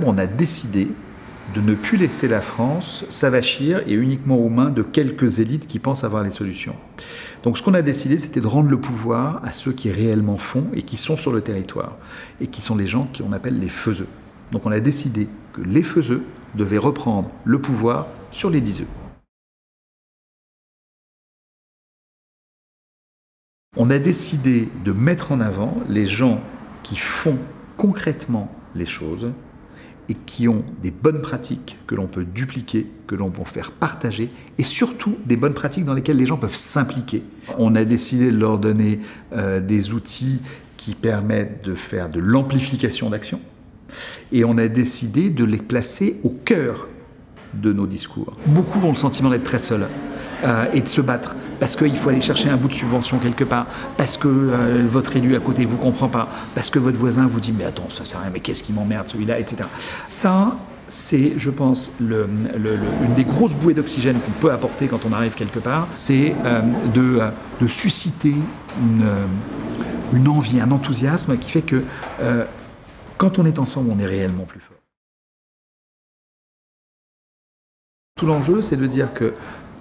On a décidé de ne plus laisser la France s'avachir et uniquement aux mains de quelques élites qui pensent avoir les solutions. Donc ce qu'on a décidé, c'était de rendre le pouvoir à ceux qui réellement font et qui sont sur le territoire, et qui sont les gens qu'on appelle les faiseux. Donc on a décidé que les faiseux devaient reprendre le pouvoir sur les diseux. On a décidé de mettre en avant les gens qui font concrètement les choses et qui ont des bonnes pratiques que l'on peut dupliquer, que l'on peut faire partager, et surtout des bonnes pratiques dans lesquelles les gens peuvent s'impliquer. On a décidé de leur donner euh, des outils qui permettent de faire de l'amplification d'action, et on a décidé de les placer au cœur de nos discours. Beaucoup ont le sentiment d'être très seuls euh, et de se battre parce qu'il faut aller chercher un bout de subvention quelque part, parce que euh, votre élu à côté vous comprend pas, parce que votre voisin vous dit mais attends ça sert à rien, mais qu'est-ce qui m'emmerde celui-là, etc. Ça, c'est, je pense, une des grosses bouées d'oxygène qu'on peut apporter quand on arrive quelque part, c'est euh, de, susciter une, une, envie, un enthousiasme qui fait que quand on est ensemble, on est réellement plus fort. Tout l'enjeu, c'est de dire que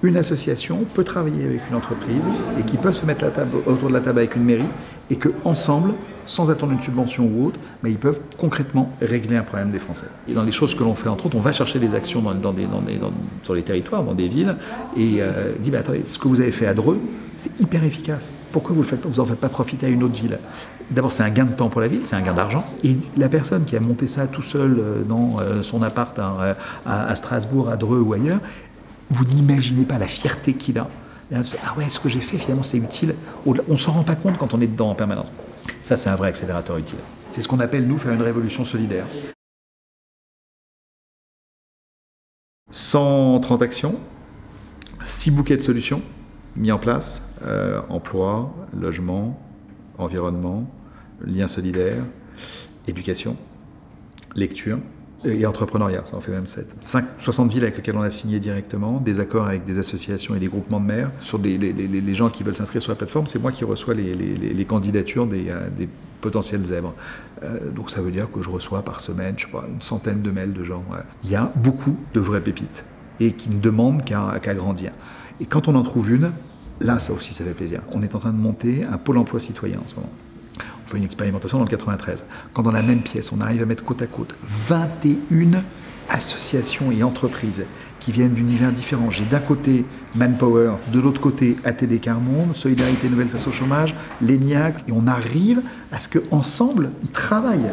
une association peut travailler avec une entreprise et qui peuvent se mettre autour de la table avec une mairie et que ensemble, sans attendre une subvention ou autre, mais ils peuvent concrètement régler un problème des Français. Et dans les choses que l'on fait, entre autres, on va chercher des actions sur les territoires, dans des villes, et euh, dit bah, attendez, ce que vous avez fait à Dreux, c'est hyper efficace. Pourquoi vous ne vous en faites pas profiter à une autre ville? D'abord, c'est un gain de temps pour la ville, c'est un gain d'argent. Et la personne qui a monté ça tout seul euh, dans euh, son appart à Strasbourg, à Dreux ou ailleurs, vous n'imaginez pas la fierté qu'il a. Ah ouais, ce que j'ai fait, finalement, c'est utile. On ne s'en rend pas compte quand on est dedans en permanence. Ça, c'est un vrai accélérateur utile. C'est ce qu'on appelle, nous, faire une révolution solidaire. 130 actions, 6 bouquets de solutions mis en place. Euh, emploi, logement, environnement, lien solidaire, éducation, lecture et entrepreneuriat, ça en fait même 7. 5, 60 villes avec lesquelles on a signé directement, des accords avec des associations et des groupements de maires. Sur les, gens qui veulent s'inscrire sur la plateforme, c'est moi qui reçois les, candidatures des, euh, des, potentiels zèbres. Euh, donc ça veut dire que je reçois par semaine, je sais pas, une centaine de mails de gens. Il y a beaucoup de vraies pépites et qui ne demandent qu'à grandir. Et quand on en trouve une, là, ça aussi, ça fait plaisir. On est en train de monter un pôle emploi citoyen en ce moment. On fait une expérimentation dans le 93. Quand dans la même pièce, on arrive à mettre côte à côte 21 associations et entreprises qui viennent d'univers différents. J'ai d'un côté Manpower, de l'autre côté ATD Carmonde, Solidarité Nouvelle face au chômage, l'ENIAC, et on arrive à ce qu'ensemble, ils travaillent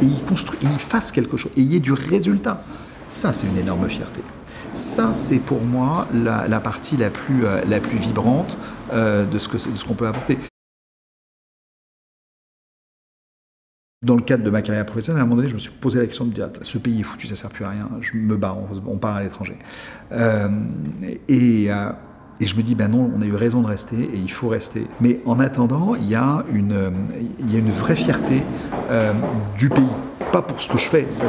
et ils construisent, et ils fassent quelque chose, et il y ait du résultat. Ça, c'est une énorme fierté. Ça, c'est pour moi la, partie la plus, euh, la plus vibrante euh, de ce qu'on peut apporter. Dans le cadre de ma carrière professionnelle, à un moment donné, je me suis posé la question de dire ce pays est foutu, ça sert plus à rien, je me bats, on, part à l'étranger. Euh, et, et, je me dis, ben non, on a eu raison de rester et il faut rester. Mais en attendant, il y a une, vraie fierté du pays pas pour ce que je fais, ça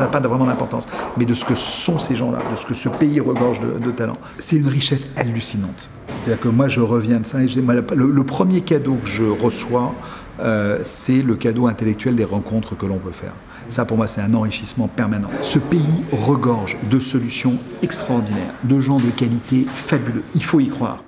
n'a pas vraiment d'importance, mais de ce que sont ces gens-là, de ce que ce pays regorge de, talent. C'est une richesse hallucinante. C'est-à-dire que moi, je reviens de ça et le, premier cadeau que je reçois, euh, c'est le cadeau intellectuel des rencontres que l'on peut faire. Ça, pour moi, c'est un enrichissement permanent. Ce pays regorge de solutions extraordinaires, de gens de qualité fabuleux. Il faut y croire.